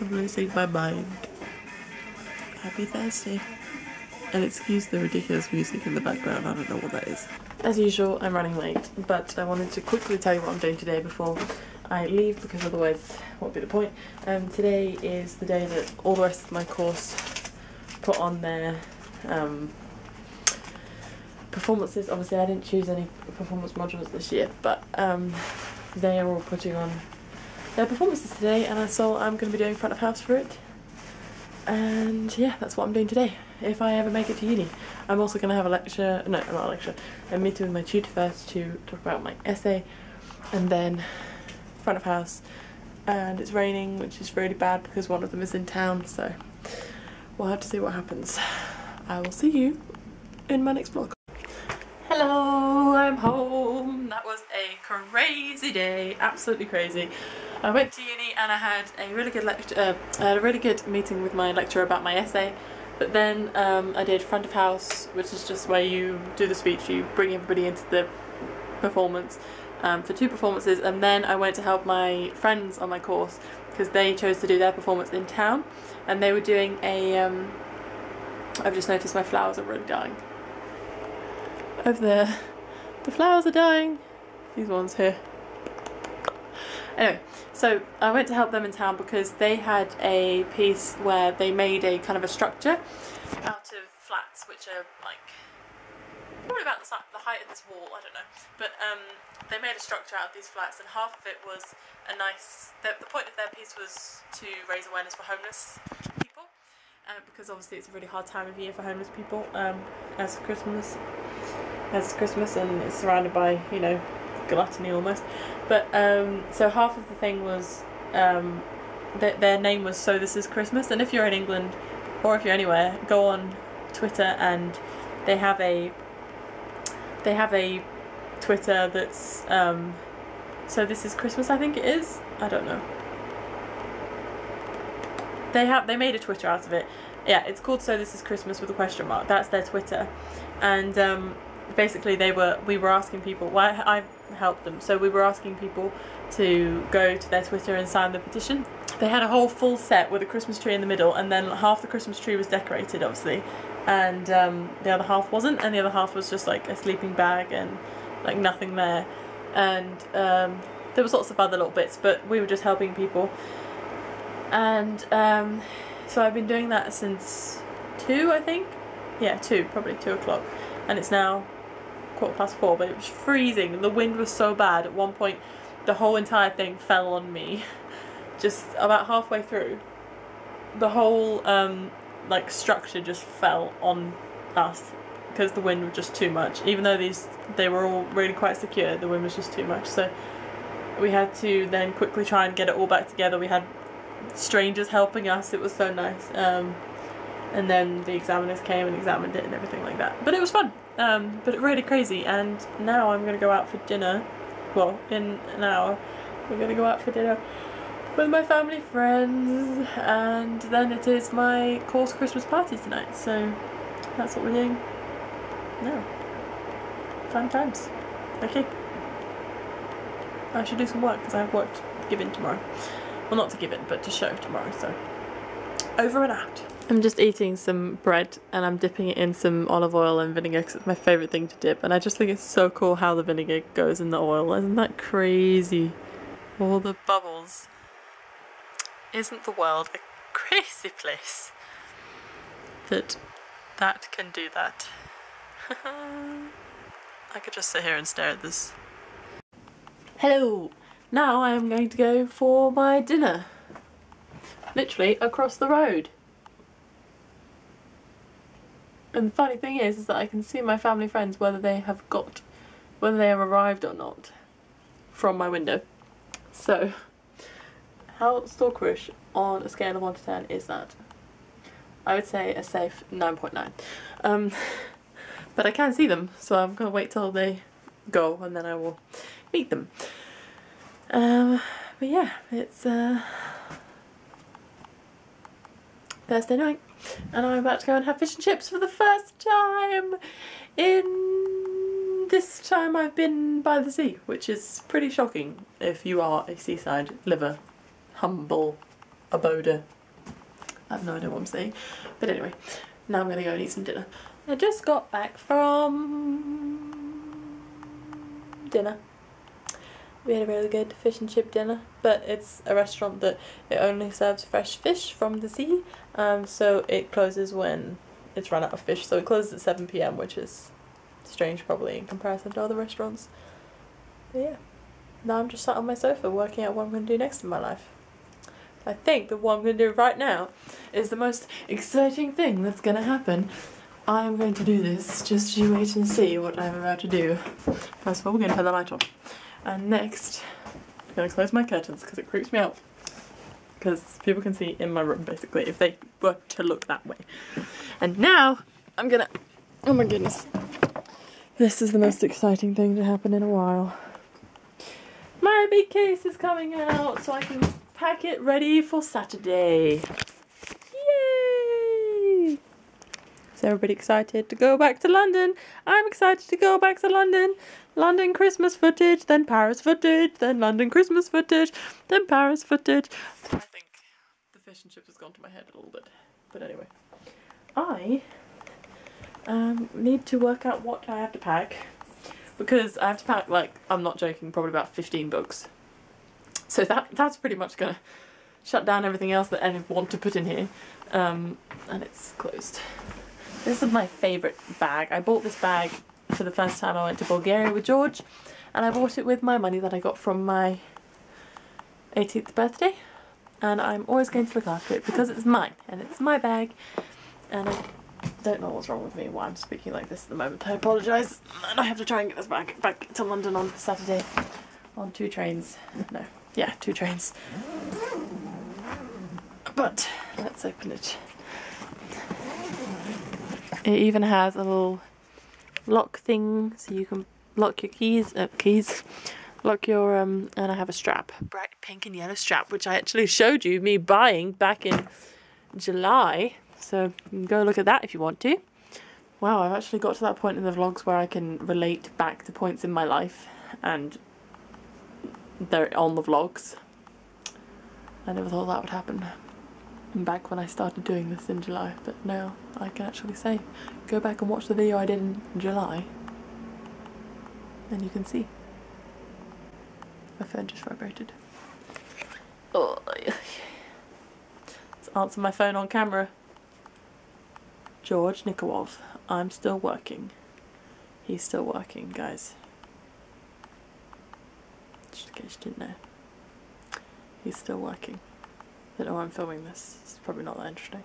I'm losing my mind. Happy Thursday. And excuse the ridiculous music in the background, I don't know what that is. As usual, I'm running late, but I wanted to quickly tell you what I'm doing today before I leave because otherwise what would be the point. Um, today is the day that all the rest of my course put on their um, performances. Obviously I didn't choose any performance modules this year, but um, they are all putting on their performances today and so I'm going to be doing front of house for it. And yeah, that's what I'm doing today, if I ever make it to uni. I'm also going to have a lecture, no, not a lecture, a meeting with my tutor first to talk about my essay, and then front of house. And it's raining, which is really bad because one of them is in town, so we'll have to see what happens. I will see you in my next vlog. Hello, I'm home. That was a crazy day, absolutely crazy. I went to uni and I had a really good lecture, uh, I had a really good meeting with my lecturer about my essay. But then um, I did front of house, which is just where you do the speech, you bring everybody into the performance um, for two performances, and then I went to help my friends on my course because they chose to do their performance in town, and they were doing a. Um, I've just noticed my flowers are really dying. Over there, the flowers are dying. These ones here. Anyway, so I went to help them in town because they had a piece where they made a kind of a structure out of flats, which are like probably about the, the height of this wall, I don't know. But um, they made a structure out of these flats, and half of it was a nice. The, the point of their piece was to raise awareness for homeless people, uh, because obviously it's a really hard time of year for homeless people um, as Christmas, as Christmas, and it's surrounded by you know gluttony almost. But um, so half of the thing was um, th- their name was So This Is Christmas, and if you're in England or if you're anywhere, go on Twitter and they have a they have a Twitter that's um, So This Is Christmas. I think it is. I don't know. They have they made a Twitter out of it. Yeah, it's called So This Is Christmas with a question mark. That's their Twitter, and um, basically they were we were asking people why I helped them. So we were asking people to go to their Twitter and sign the petition. They had a whole full set with a Christmas tree in the middle and then half the Christmas tree was decorated obviously. And um, the other half wasn't and the other half was just like a sleeping bag and like nothing there. And um, there was lots of other little bits but we were just helping people. And um, so I've been doing that since two I think? Yeah two probably two o'clock. And it's now quarter past four, but it was freezing. And the wind was so bad. At one point, the whole entire thing fell on me. Just about halfway through, the whole um, like structure just fell on us because the wind was just too much. Even though these they were all really quite secure, the wind was just too much. So we had to then quickly try and get it all back together. We had strangers helping us. It was so nice. Um, and then the examiners came and examined it and everything like that. But it was fun. Um, but really crazy, and now I'm gonna go out for dinner. Well, in an hour, we're gonna go out for dinner with my family friends, and then it is my course Christmas party tonight. So that's what we're doing now. Fun times. Okay. I should do some work because I have work to give in tomorrow. Well, not to give in, but to show tomorrow. So over and out. I'm just eating some bread and I'm dipping it in some olive oil and vinegar because it's my favourite thing to dip and I just think it's so cool how the vinegar goes in the oil. Isn't that crazy? All the bubbles. Isn't the world a crazy place that that can do that? I could just sit here and stare at this. Hello! Now I am going to go for my dinner. Literally across the road. And the funny thing is, is that I can see my family friends whether they have got, whether they have arrived or not from my window. So, how stalkerish on a scale of 1 to 10 is that? I would say a safe 9.9. Um, but I can see them, so I'm going to wait till they go and then I will meet them. Um, but yeah, it's uh, Thursday night and I'm about to go and have fish and chips for the first time in this time I've been by the sea, which is pretty shocking if you are a seaside liver, humble Aboda. I have no idea what I'm saying. But anyway, now I'm gonna go and eat some dinner. I just got back from dinner. We had a really good fish and chip dinner, but it's a restaurant that it only serves fresh fish from the sea, um, so it closes when it's run out of fish. So it closes at 7 pm, which is strange probably in comparison to other restaurants. But yeah, now I'm just sat on my sofa working out what I'm going to do next in my life. I think that what I'm going to do right now is the most exciting thing that's going to happen. I am going to do this, just you wait and see what I'm about to do. First of all, we're going to turn the light on. And next, I'm going to close my curtains because it creeps me out. Because people can see in my room basically if they were to look that way. And now, I'm gonna. Oh my goodness. This is the most exciting thing to happen in a while. My big case is coming out so I can pack it ready for Saturday. Is everybody excited to go back to London? I'm excited to go back to London. London Christmas footage, then Paris footage, then London Christmas footage, then Paris footage. I think the fish and chips has gone to my head a little bit. But anyway. I um, need to work out what I have to pack because I have to pack like I'm not joking probably about 15 books so that that's pretty much gonna shut down everything else that I want to put in here um, and it's closed this is my favorite bag I bought this bag for the first time I went to Bulgaria with George and I bought it with my money that I got from my 18th birthday and I'm always going to look after it because it's mine and it's my bag and I don't know what's wrong with me why I'm speaking like this at the moment. I apologise and I have to try and get this back back to London on Saturday on two trains. No, yeah, two trains. But let's open it. It even has a little lock thing so you can lock your keys, uh, keys, lock your um, and I have a strap, bright pink and yellow strap, which I actually showed you me buying back in July so go look at that if you want to. Wow, I've actually got to that point in the vlogs where I can relate back to points in my life and they're on the vlogs. I never thought that would happen back when I started doing this in July, but now I can actually say, go back and watch the video I did in July and you can see. My phone just vibrated. Oh, let's answer my phone on camera. George Nikolov. I'm still working. He's still working, guys. Just in case you didn't know. He's still working. I don't know why I'm filming this. It's probably not that interesting.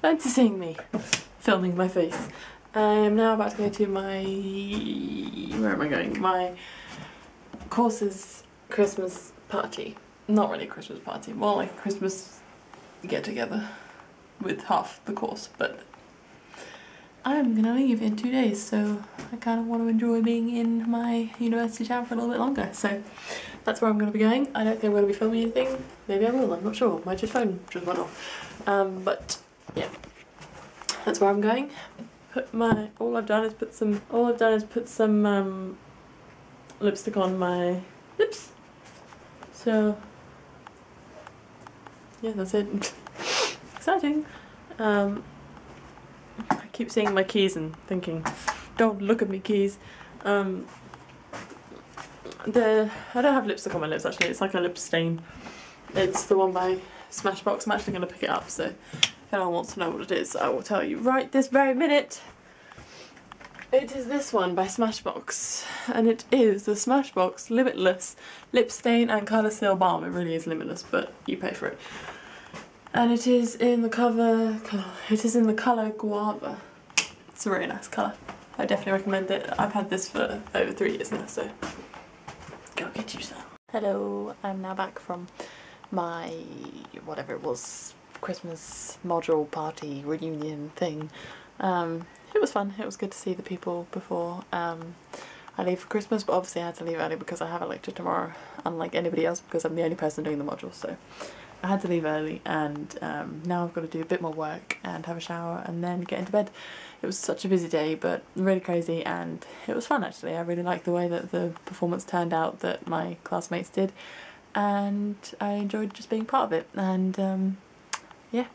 fancying me filming my face. I am now about to go to my where am I going? My course's Christmas party. Not really a Christmas party, more like a Christmas get together with half the course, but I'm gonna leave in two days, so I kind of want to enjoy being in my university town for a little bit longer. So that's where I'm gonna be going. I don't think I'm gonna be filming anything. Maybe I will. I'm not sure. My phone just went off. Um, but yeah, that's where I'm going. Put my, all I've done is put some, all I've done is put some um, lipstick on my lips. So, yeah, that's it. Exciting. Um, I keep seeing my keys and thinking, don't look at me keys. Um, the I don't have lipstick on my lips actually, it's like a lip stain. It's the one by Smashbox, I'm actually going to pick it up so if anyone wants to know what it is, I will tell you right this very minute. It is this one by Smashbox, and it is the Smashbox Limitless Lip Stain and Colour Seal Balm. It really is limitless, but you pay for it. And it is in the cover, it is in the colour Guava. It's a really nice colour. I definitely recommend it. I've had this for over three years now, so go get you some. Hello, I'm now back from my, whatever it was, Christmas module party reunion thing. Um, it was fun. It was good to see the people before. Um, I leave for Christmas but obviously I had to leave early because I have a lecture tomorrow unlike anybody else because I'm the only person doing the module so I had to leave early and um, now I've got to do a bit more work and have a shower and then get into bed. It was such a busy day but really crazy and it was fun actually. I really liked the way that the performance turned out that my classmates did and I enjoyed just being part of it and um, yeah,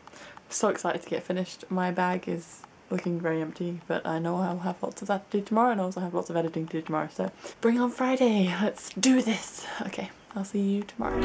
so excited to get finished. My bag is looking very empty but I know I'll have lots of that to do tomorrow and also have lots of editing to do tomorrow so bring on Friday, let's do this! Okay, I'll see you tomorrow.